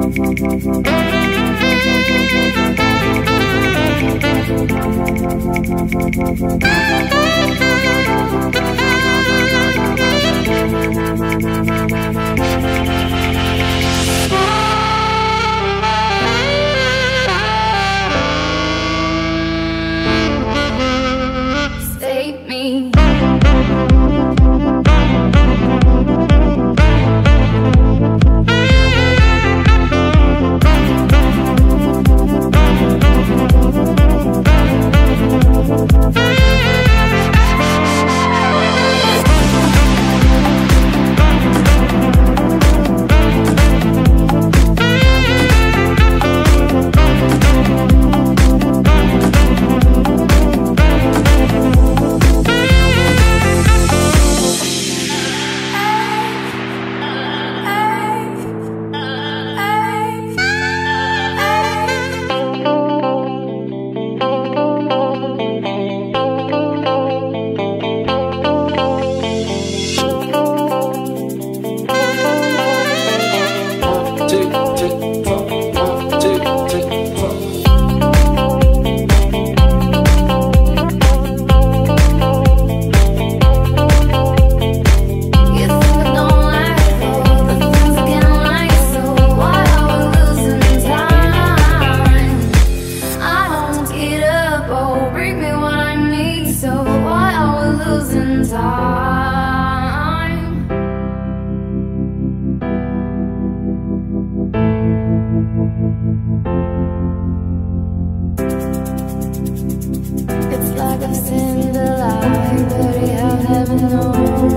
Thank you. like I've seen the light, but known.